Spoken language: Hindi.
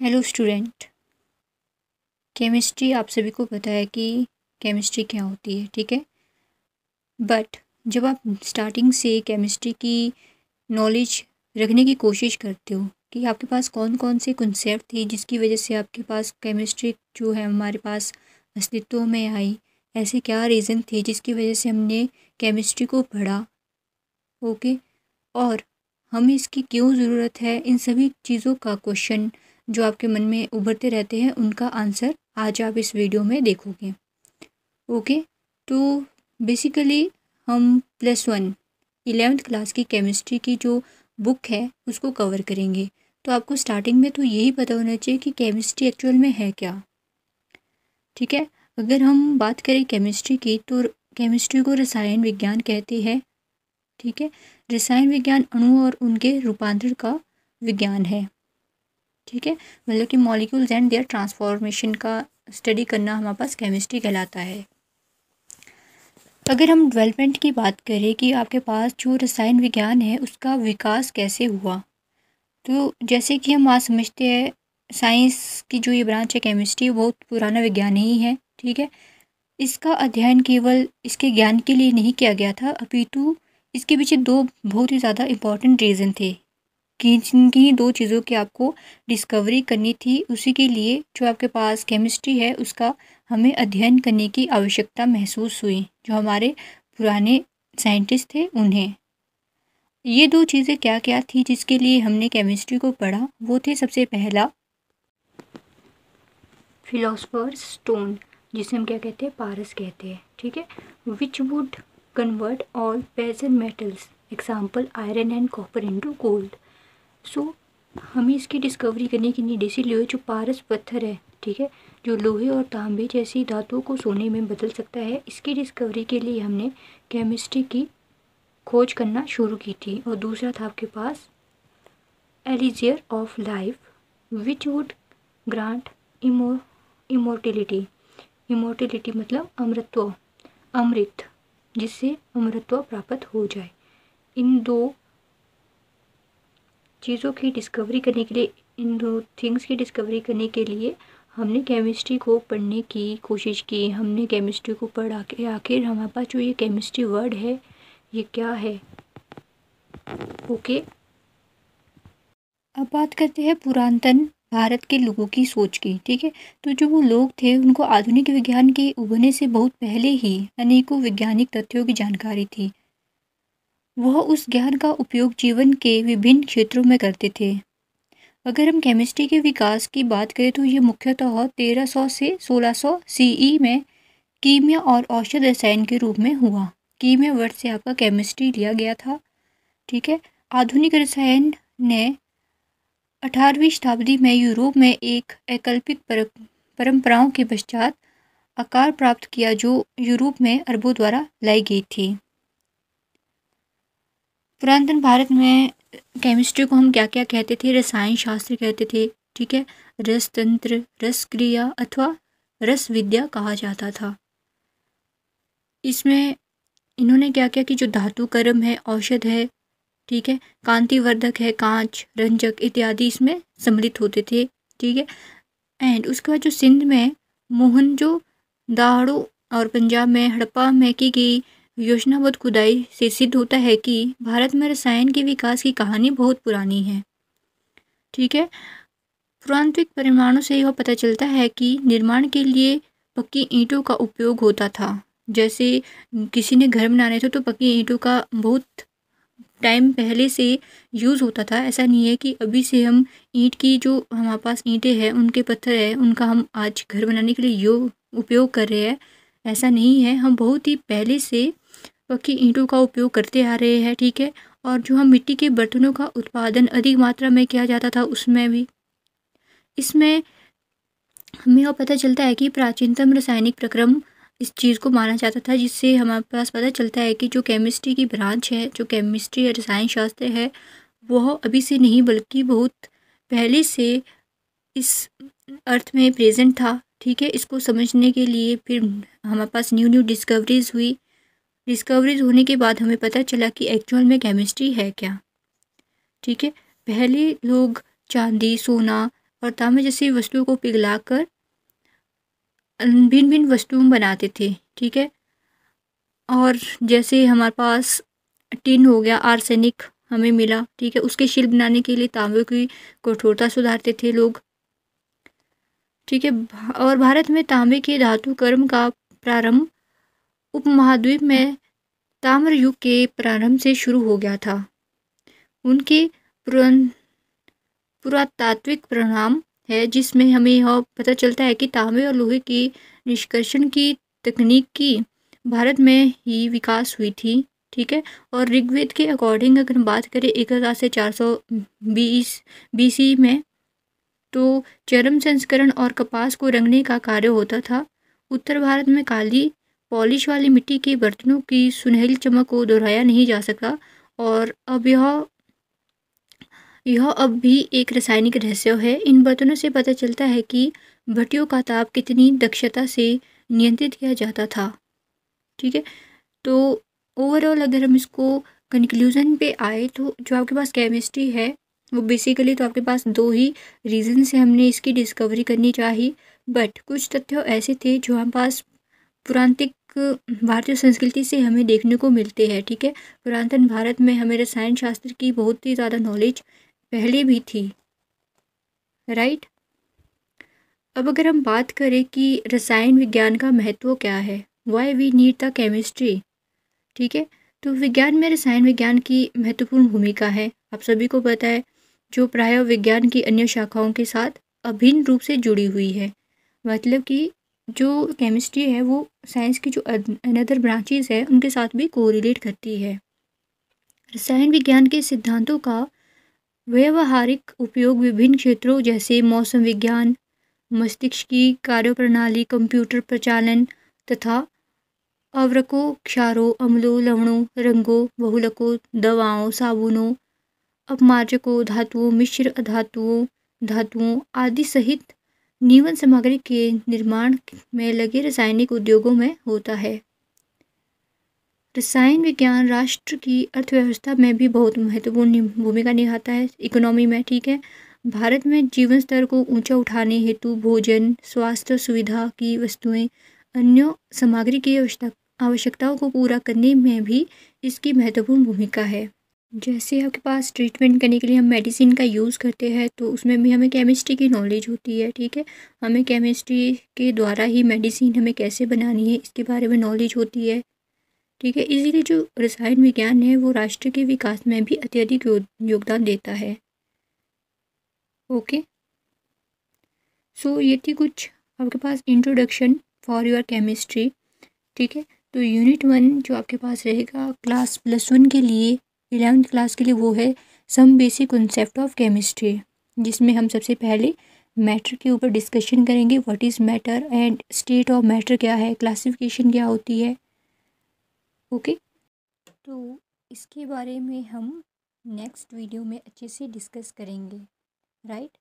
हेलो स्टूडेंट केमिस्ट्री आप सभी को पता है कि केमिस्ट्री क्या होती है, ठीक है? बट जब आप स्टार्टिंग से केमिस्ट्री की नॉलेज रखने की कोशिश करते हो कि आपके पास कौन कौन से कंसेप्ट थे जिसकी वजह से आपके पास केमिस्ट्री जो है, हमारे पास अस्तित्व में आई, ऐसे क्या रीज़न थे जिसकी वजह से हमने केमिस्ट्री को पढ़ा? ओके और हमें इसकी क्यों ज़रूरत है? इन सभी चीज़ों का क्वेश्चन जो आपके मन में उभरते रहते हैं, उनका आंसर आज आप इस वीडियो में देखोगे। ओके तो बेसिकली हम प्लस वन इलेवेंथ क्लास की केमिस्ट्री की जो बुक है, उसको कवर करेंगे। तो आपको स्टार्टिंग में तो यही पता होना चाहिए कि केमिस्ट्री एक्चुअल में है क्या। ठीक है, अगर हम बात करें केमिस्ट्री की तो केमिस्ट्री को रसायन विज्ञान कहते हैं। ठीक है, रसायन विज्ञान अणु और उनके रूपांतरण का विज्ञान है। ठीक है? मतलब कि मॉलिक्यूल्स एंड देयर ट्रांसफॉर्मेशन का स्टडी करना हमारे पास केमिस्ट्री कहलाता है। अगर हम डेवलपमेंट की बात करें कि आपके पास जो रसायन विज्ञान है, उसका विकास कैसे हुआ? तो जैसे कि हम आज समझते हैं साइंस की जो ये ब्रांच है केमिस्ट्री बहुत पुराना विज्ञान ही है, ठीक है? इसका अध्ययन केवल इसके ज्ञान के लिए नहीं किया गया था, अपितु इसके पीछे दो बहुत ही ज़्यादा इंपॉर्टेंट रीज़न थे। कि जिनकी दो चीज़ों की आपको डिस्कवरी करनी थी, उसी के लिए जो आपके पास केमिस्ट्री है, उसका हमें अध्ययन करने की आवश्यकता महसूस हुई, जो हमारे पुराने साइंटिस्ट थे उन्हें। ये दो चीज़ें क्या क्या थी जिसके लिए हमने केमिस्ट्री को पढ़ा, वो थे सबसे पहला फिलोसफर स्टोन जिसे हम क्या कहते हैं? पारस कहते हैं, ठीक है? Which would convert all pagan metals example iron and copper into gold so so, हमें इसकी डिस्कवरी करने की नीड इसीलिए जो पारस पत्थर है ठीक है? जो लोहे और तांबे जैसी धातुओं को सोने में बदल सकता है इसकी डिस्कवरी के लिए हमने केमिस्ट्री की खोज करना शुरू की थी। और दूसरा था आपके पास elixir of life which would grant immo immortality immortality मतलब अमृतत्व अमृत जिससे अमृतत्व प्राप्त हो जाए। इन दो चीज़ों की डिस्कवरी करने के लिए, इन दो थिंग्स की डिस्कवरी करने के लिए हमने केमिस्ट्री को पढ़ने की कोशिश की। हमने केमिस्ट्री को पढ़ा के आखिर हमारे पास जो ये केमिस्ट्री वर्ड है, ये क्या है? ओके अब बात करते हैं पुरातन भारत के लोगों की सोच की, ठीक है? तो जो वो लोग थे, उनको आधुनिक विज्ञान के उभरने से बहुत पहले ही अनेकों वैज्ञानिक तथ्यों की जानकारी थी। वह उस ज्ञान का उपयोग जीवन के विभिन्न क्षेत्रों में करते थे। अगर हम केमिस्ट्री के विकास की बात करें तो ये मुख्यतः 1300 से 1600 सीई में कीमिया और औषध रसायन के रूप में हुआ। कीमिया वर्ड से आपका केमिस्ट्री लिया गया था, ठीक है? आधुनिक रसायन ने अठारहवीं शताब्दी में यूरोप में एक वैकल्पिक परंपराओं के पश्चात आकार प्राप्त किया जो यूरोप में अरबों द्वारा लाई गई थी। पुरातन भारत में केमिस्ट्री को हम क्या क्या कहते थे? रसायन शास्त्र कहते थे, ठीक है? रस तंत्र रस क्रिया अथवा रस विद्या कहा जाता था। इसमें इन्होंने क्या किया कि जो धातु कर्म है, औषध है, ठीक है? कांतिवर्धक है, कांच, रंजक इत्यादि इसमें सम्मिलित होते थे, ठीक है? एंड उसके बाद जो सिंध में मोहन जो दाड़ो और पंजाब में हड़प्पा में की गई योजनाबद्ध खुदाई से सिद्ध होता है कि भारत में रसायन के विकास की कहानी बहुत पुरानी है। ठीक है? पुरांतविक परिमाणों से यह पता चलता है कि निर्माण के लिए पक्की ईंटों का उपयोग होता था। जैसे किसी ने घर बनाने थे तो पक्की ईंटों का बहुत टाइम पहले से यूज़ होता था। ऐसा नहीं है कि अभी से हम ईंट की जो हमारे पास ईंटें हैं, उनके पत्थर है, उनका हम आज घर बनाने के लिए यो, उपयोग कर रहे हैं। ऐसा नहीं है। हम बहुत ही पहले से पक्की ईंटों का उपयोग करते आ रहे हैं, ठीक है? और जो हम मिट्टी के बर्तनों का उत्पादन अधिक मात्रा में किया जाता था, उसमें भी। इसमें हमें और पता चलता है कि प्राचीनतम रासायनिक प्रक्रम इस चीज़ को माना जाता था, जिससे हमारे पास पता चलता है कि जो केमिस्ट्री की ब्रांच है, जो केमिस्ट्री या रसायन शास्त्र है, वह अभी से नहीं, बल्कि बहुत पहले से इस अर्थ में प्रेजेंट था, ठीक है? इसको समझने के लिए फिर हमारे पास न्यू न्यू डिस्कवरीज हुई। डिस्कवरीज होने के बाद हमें पता चला कि एक्चुअल में केमिस्ट्री है क्या। ठीक है? पहले लोग चांदी, सोना और तांबे जैसी वस्तुओं को पिघलाकर भिन्न भिन्न वस्तुओं बनाते थे। ठीक है? और जैसे हमारे पास टिन हो गया आर्सेनिक हमें मिला। ठीक है? उसके शिल्प बनाने के लिए तांबे की कठोरता सुधारते थे लोग। ठीक है? और भारत में तांबे के धातु कर्म का प्रारंभ उपमहाद्वीप में ताम्र युग के प्रारंभ से शुरू हो गया था। उनके पुरातात्विक परिणाम है, जिसमें हमें यह पता चलता है कि तांबे और लोहे की निष्कर्षण की तकनीक की भारत में ही विकास हुई थी, ठीक है? और ऋग्वेद के अकॉर्डिंग अगर हम बात करें एक हज़ार से चार सौ बीस, बीसी में तो चरम संस्करण और कपास को रंगने का कार्य होता था। उत्तर भारत में काली पॉलिश वाली मिट्टी के बर्तनों की सुनहरी चमक को दोहराया नहीं जा सकता और अब यह यह अब भी एक रासायनिक रहस्य है। इन बर्तनों से पता चलता है कि भट्टियों का ताप कितनी दक्षता से नियंत्रित किया जाता था। ठीक है? तो ओवरऑल अगर हम इसको कंक्लूजन पे आए तो जो आपके पास केमिस्ट्री है, वो बेसिकली तो आपके पास दो ही रीज़न से हमने इसकी डिस्कवरी करनी चाहिए बट कुछ तथ्य ऐसे थे जो हमारे पास पुरांतिक भारतीय संस्कृति से हमें देखने को मिलते हैं, ठीक है? पुरातन भारत में हमें रसायन शास्त्र की बहुत ही ज़्यादा नॉलेज पहले भी थी राइट अब अगर हम बात करें कि रसायन विज्ञान का महत्व क्या है why we need the chemistry ठीक है? तो विज्ञान में रसायन विज्ञान की महत्वपूर्ण भूमिका है। आप सभी को पता है, जो प्राय विज्ञान की अन्य शाखाओं के साथ अभिन्न रूप से जुड़ी हुई है। मतलब कि जो केमिस्ट्री है, वो साइंस की जो अनदर ब्रांचेस है, उनके साथ भी कोरिलेट करती है। रसायन विज्ञान के सिद्धांतों का व्यवहारिक उपयोग विभिन्न क्षेत्रों जैसे मौसम विज्ञान, मस्तिष्क की कार्यप्रणाली कंप्यूटर प्रचालन तथा अवरकों, क्षारों, अम्लों, लवणों, रंगों, बहुलकों, दवाओं, साबुनों, अपमार्जकों, धातुओं, मिश्र धातुओं धातुओं आदि सहित नीवन सामग्री के निर्माण में लगे रासायनिक उद्योगों में होता है। रसायन विज्ञान राष्ट्र की अर्थव्यवस्था में भी बहुत महत्वपूर्ण भूमिका निभाता है। इकोनॉमी में ठीक है। भारत में जीवन स्तर को ऊँचा उठाने हेतु भोजन, स्वास्थ्य सुविधा की वस्तुएँ, अन्य सामग्री की आवश्यकताओं को पूरा करने में भी इसकी महत्वपूर्ण भूमिका है। जैसे आपके पास ट्रीटमेंट करने के लिए हम मेडिसिन का यूज़ करते हैं तो उसमें भी हमें केमिस्ट्री की नॉलेज होती है, ठीक है? हमें केमिस्ट्री के द्वारा ही मेडिसिन हमें कैसे बनानी है, इसके बारे में नॉलेज होती है, ठीक है? इसीलिए जो रसायन विज्ञान है, वो राष्ट्र के विकास में भी अत्यधिक योगदान देता है। ओके सो ये थी कुछ आपके पास इंट्रोडक्शन फॉर योर केमिस्ट्री ठीक है? तो यूनिट वन जो आपके पास रहेगा क्लास प्लस वन के लिए इलेवेंथ क्लास के लिए वो है some basic concept of chemistry जिसमें हम सबसे पहले मैटर के ऊपर डिस्कशन करेंगे what is matter and state of matter क्या है क्लासिफिकेशन क्या होती है। ओके तो इसके बारे में हम नेक्स्ट वीडियो में अच्छे से डिस्कस करेंगे राइट